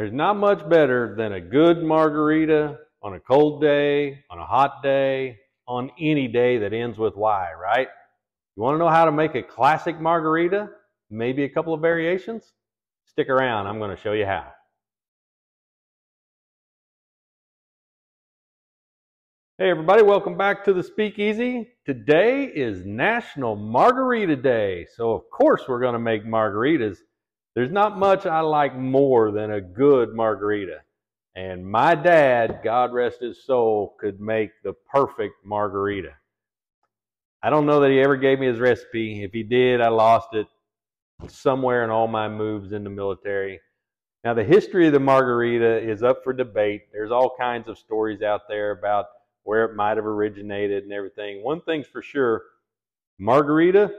There's not much better than a good margarita on a cold day, on a hot day, on any day that ends with Y, right? You want to know how to make a classic margarita? Maybe a couple of variations? Stick around, I'm going to show you how. Hey everybody, welcome back to the Speakeasy. Today is National Margarita Day, so of course we're going to make margaritas. There's not much I like more than a good margarita. And my dad, God rest his soul, could make the perfect margarita. I don't know that he ever gave me his recipe. If he did, I lost it somewhere in all my moves in the military. Now, the history of the margarita is up for debate. There's all kinds of stories out there about where it might have originated and everything. One thing's for sure margarita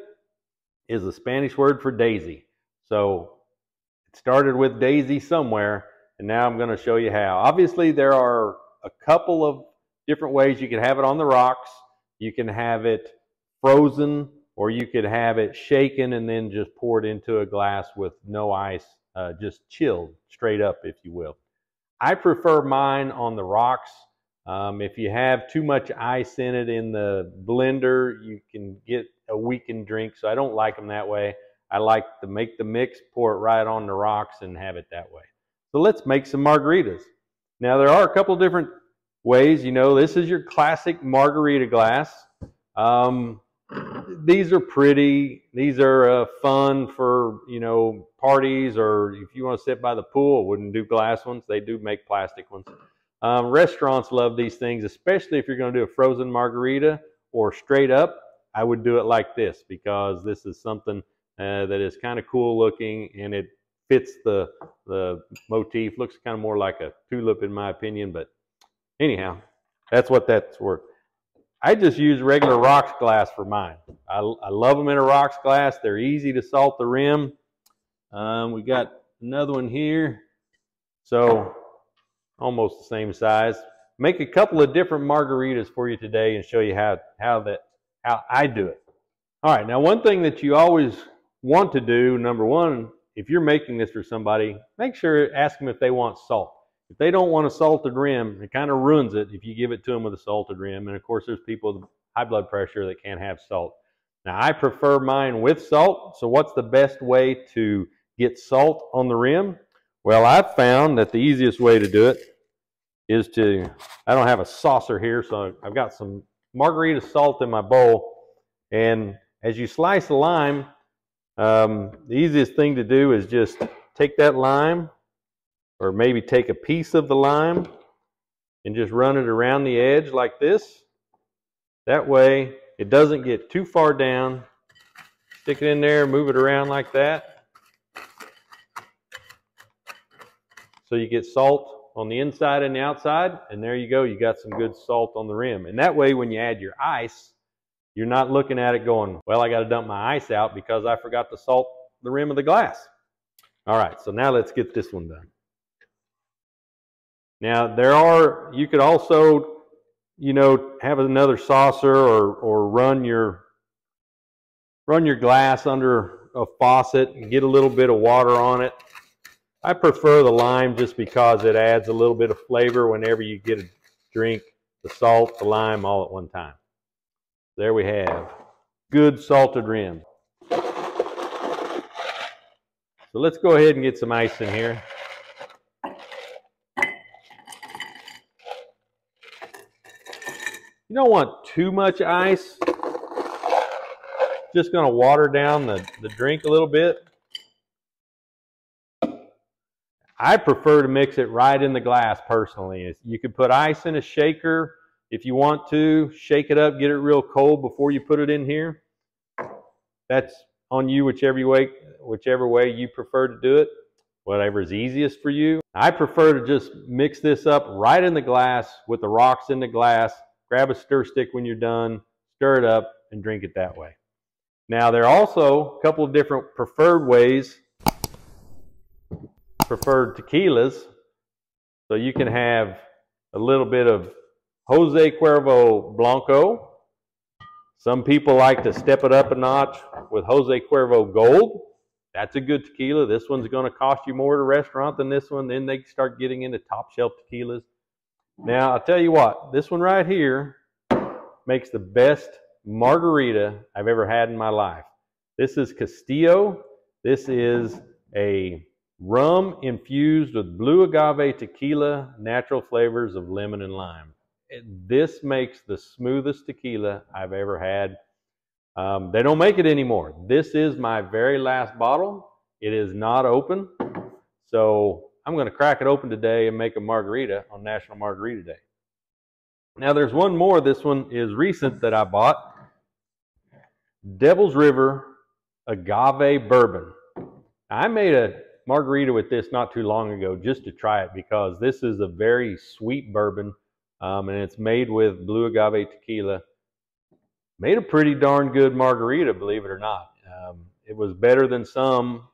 is a Spanish word for daisy. So it started with daisy somewhere, and now I'm going to show you how. Obviously, there are a couple of different ways you can have it on the rocks. You can have it frozen, or you could have it shaken and then just poured into a glass with no ice, uh, just chilled straight up, if you will. I prefer mine on the rocks um, if you have too much ice in it in the blender, you can get a weakened drink. So I don't like them that way. I like to make the mix, pour it right on the rocks, and have it that way. So let's make some margaritas. Now there are a couple different ways. You know, this is your classic margarita glass. Um, these are pretty. These are uh, fun for you know parties or if you want to sit by the pool. Wouldn't do glass ones. They do make plastic ones. Um, restaurants love these things, especially if you're going to do a frozen margarita or straight up. I would do it like this because this is something uh, that is kind of cool looking and it fits the the motif. Looks kind of more like a tulip in my opinion, but anyhow, that's what that's worth. I just use regular rocks glass for mine. I, I love them in a rocks glass. They're easy to salt the rim. Um, we got another one here. So almost the same size. Make a couple of different margaritas for you today and show you how, how, that, how I do it. All right, now one thing that you always want to do, number one, if you're making this for somebody, make sure, ask them if they want salt. If they don't want a salted rim, it kind of ruins it if you give it to them with a salted rim. And of course, there's people with high blood pressure that can't have salt. Now, I prefer mine with salt. So what's the best way to get salt on the rim? Well, I've found that the easiest way to do it is to, I don't have a saucer here, so I've got some margarita salt in my bowl. And as you slice the lime, um, the easiest thing to do is just take that lime, or maybe take a piece of the lime, and just run it around the edge like this. That way, it doesn't get too far down. Stick it in there, move it around like that. So you get salt on the inside and the outside, and there you go. You got some good salt on the rim. And that way, when you add your ice, you're not looking at it going, well, I got to dump my ice out because I forgot to salt the rim of the glass. All right, so now let's get this one done. Now, there are, you could also, you know, have another saucer or, or run your, run your glass under a faucet and get a little bit of water on it I prefer the lime just because it adds a little bit of flavor whenever you get a drink, the salt, the lime all at one time. There we have good salted rim. So let's go ahead and get some ice in here. You don't want too much ice. Just going to water down the, the drink a little bit. I prefer to mix it right in the glass personally. You could put ice in a shaker if you want to. Shake it up, get it real cold before you put it in here. That's on you whichever way, whichever way you prefer to do it. whatever is easiest for you. I prefer to just mix this up right in the glass with the rocks in the glass. Grab a stir stick when you're done, stir it up, and drink it that way. Now, there are also a couple of different preferred ways preferred tequilas. So you can have a little bit of Jose Cuervo Blanco. Some people like to step it up a notch with Jose Cuervo Gold. That's a good tequila. This one's going to cost you more at a restaurant than this one. Then they start getting into top shelf tequilas. Now, I'll tell you what, this one right here makes the best margarita I've ever had in my life. This is Castillo. This is a rum infused with blue agave tequila, natural flavors of lemon and lime. This makes the smoothest tequila I've ever had. Um, they don't make it anymore. This is my very last bottle. It is not open. So I'm going to crack it open today and make a margarita on National Margarita Day. Now there's one more. This one is recent that I bought. Devil's River Agave Bourbon. I made a margarita with this not too long ago just to try it because this is a very sweet bourbon um, and it's made with blue agave tequila. Made a pretty darn good margarita, believe it or not. Um, it was better than some,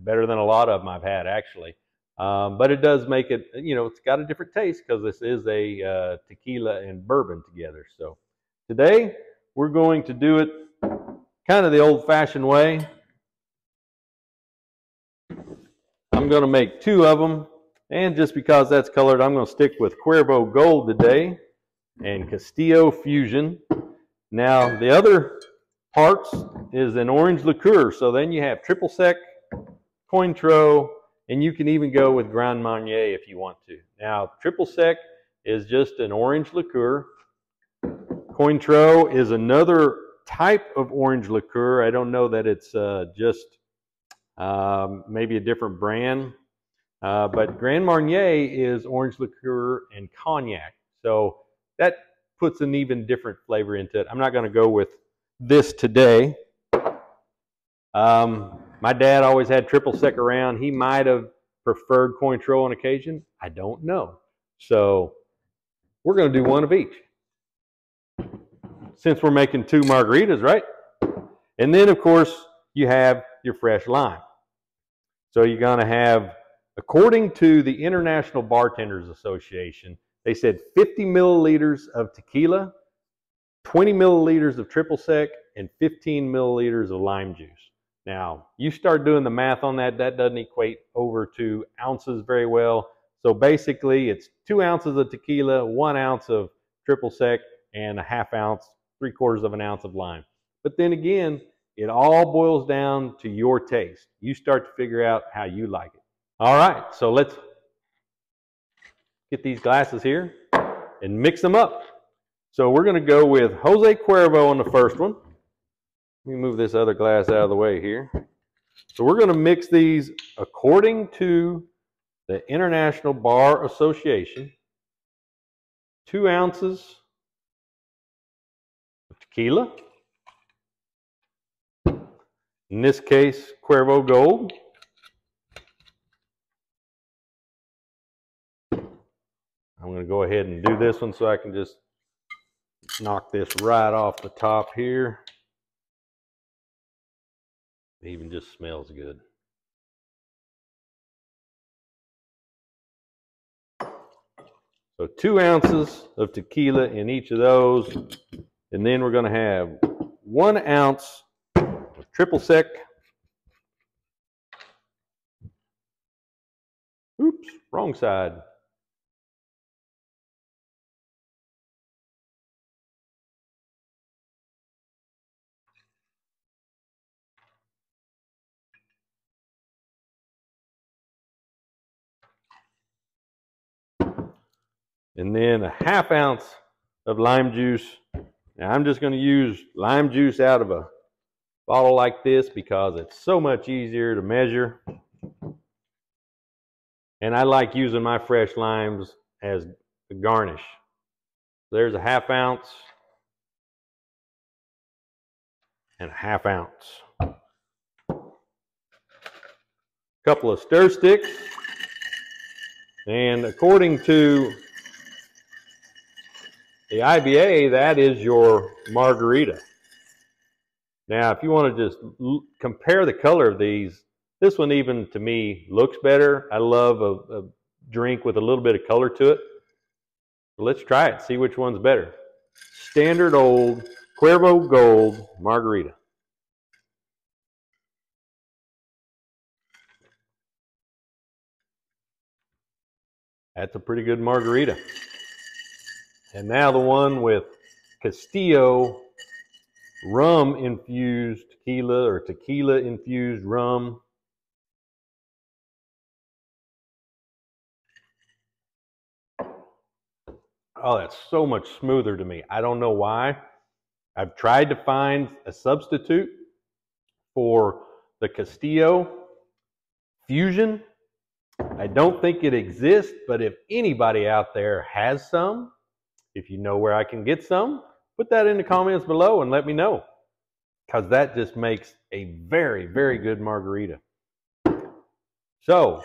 better than a lot of them I've had actually. Um, but it does make it, you know, it's got a different taste because this is a uh, tequila and bourbon together. So today we're going to do it kind of the old fashioned way. I'm going to make two of them. And just because that's colored, I'm going to stick with Cuervo Gold today and Castillo Fusion. Now, the other parts is an orange liqueur. So then you have triple sec, Cointreau, and you can even go with Grand Marnier if you want to. Now, triple sec is just an orange liqueur. Cointreau is another type of orange liqueur. I don't know that it's uh, just um, maybe a different brand. Uh, but Grand Marnier is orange liqueur and cognac. So that puts an even different flavor into it. I'm not going to go with this today. Um, my dad always had triple sec around. He might have preferred Cointreau on occasion. I don't know. So we're going to do one of each. Since we're making two margaritas, right? And then, of course, you have your fresh lime. So you're going to have, according to the International Bartenders Association, they said 50 milliliters of tequila, 20 milliliters of triple sec, and 15 milliliters of lime juice. Now, you start doing the math on that, that doesn't equate over to ounces very well. So basically, it's two ounces of tequila, one ounce of triple sec, and a half ounce, three quarters of an ounce of lime. But then again, it all boils down to your taste. You start to figure out how you like it. All right, so let's get these glasses here and mix them up. So we're going to go with Jose Cuervo on the first one. Let me move this other glass out of the way here. So we're going to mix these according to the International Bar Association. Two ounces of tequila. In this case, Cuervo Gold. I'm going to go ahead and do this one so I can just knock this right off the top here. It even just smells good. So two ounces of tequila in each of those. And then we're going to have one ounce of triple sec. Oops, wrong side. And then a half ounce of lime juice. Now I'm just going to use lime juice out of a bottle like this because it's so much easier to measure. And I like using my fresh limes as a garnish. There's a half ounce and a half ounce. A couple of stir sticks. And according to the IBA, that is your margarita. Now, if you want to just compare the color of these, this one even to me looks better. I love a, a drink with a little bit of color to it. But let's try it, see which one's better. Standard old Cuervo Gold margarita. That's a pretty good margarita. And now the one with Castillo rum infused tequila or tequila infused rum. Oh, that's so much smoother to me. I don't know why. I've tried to find a substitute for the Castillo Fusion. I don't think it exists, but if anybody out there has some, if you know where I can get some, put that in the comments below and let me know because that just makes a very, very good margarita. So,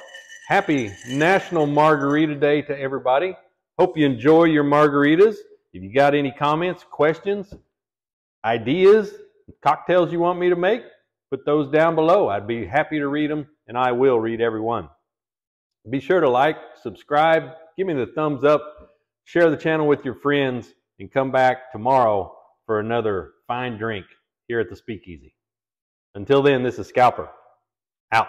happy National Margarita Day to everybody. Hope you enjoy your margaritas. If you got any comments, questions, ideas, cocktails you want me to make, put those down below. I'd be happy to read them, and I will read every one. Be sure to like, subscribe, give me the thumbs up, share the channel with your friends, and come back tomorrow for another fine drink here at the Speakeasy. Until then, this is Scalper. Out.